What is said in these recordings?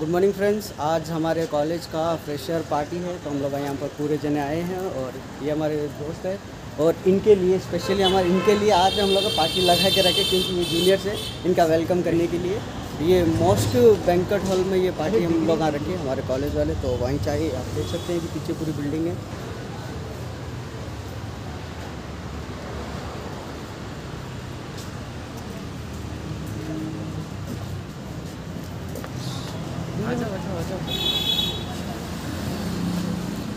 Good morning friends. आज हमारे college का फ्रेशर पार्टी है तो हम लोग यहाँ पर पूरे जने आए हैं और ये हमारे दोस्त है। और इनके लिए स्पेशली हमारे, इनके लिए आज हम लोग पार्टी लगा के रखे, क्योंकि ये जूनियर्स है, इनका वेलकम करने के लिए। ये मोस्ट बैंकट हॉल में ये पार्टी हम लोग यहाँ रखे हमारे कॉलेज वाले तो वहीं चाहिए, आप देख सकते हैं कि पीछे पूरी बिल्डिंग है।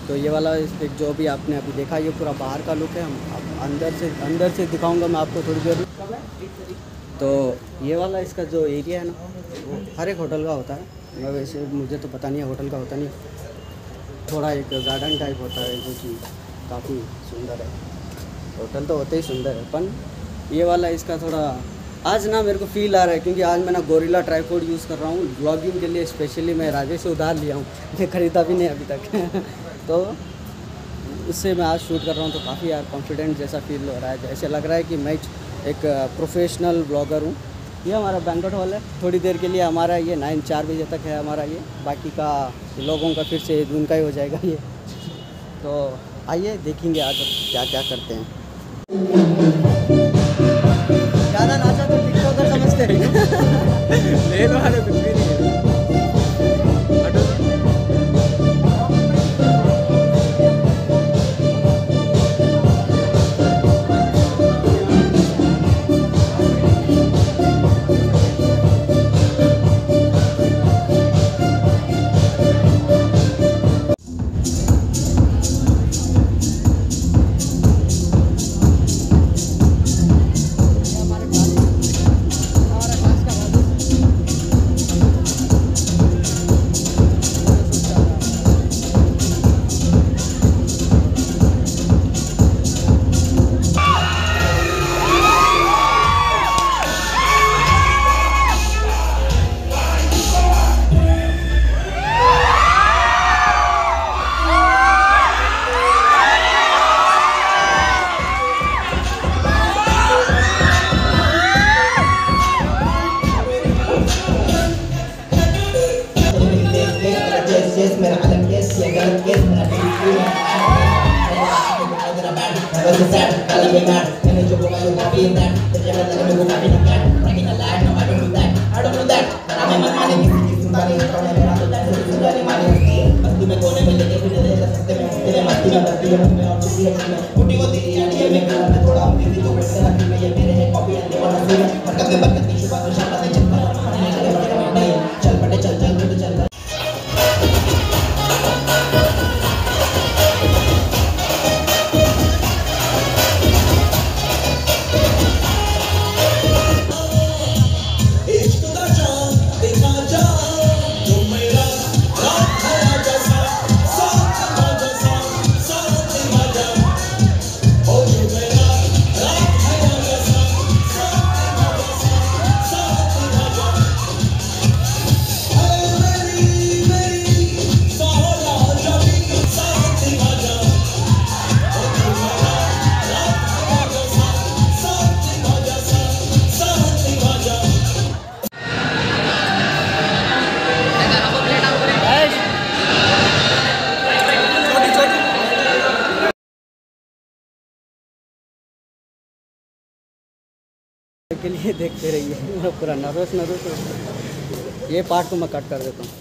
तो ये वाला एक जो भी आपने अभी देखा, ये पूरा बाहर का लुक है। हम आप अंदर से अंदर से दिखाऊँगा मैं आपको थोड़ी देर। तो ये वाला इसका जो एरिया है ना, वो हर एक होटल का होता है। मैं वैसे मुझे तो पता नहीं है होटल का होता नहीं। थोड़ा एक गार्डन टाइप होता है, जो कि काफ़ी सुंदर है। होटल तो होते ही सुंदर है, पर ये वाला इसका थोड़ा आज ना मेरे को फील आ रहा है, क्योंकि आज मैं ना गोरिल्ला ट्राईपोड यूज़ कर रहा हूँ। ब्लॉगिंग के लिए स्पेशली मैं राजेश से उधार लिया हूँ। मैं ख़रीदा भी नहीं अभी तक। तो उससे मैं आज शूट कर रहा हूँ तो काफ़ी यार कॉन्फिडेंट जैसा फील हो रहा है। ऐसे लग रहा है कि मैं एक प्रोफेशनल ब्लॉगर हूँ। ये हमारा बैंकट हॉल है। थोड़ी देर के लिए हमारा ये नाइन चार बजे तक है हमारा ये। बाकी का लोगों का फिर से उनका ही हो जाएगा ये। तो आइए, देखेंगे आज क्या क्या करते हैं। थोड़ा मेरे है कॉपी और में बरकत की शुभ तो शाला के लिए देखते रहिए। पूरा नर्वस नर्वस ये पार्ट को मैं कट कर देता हूँ।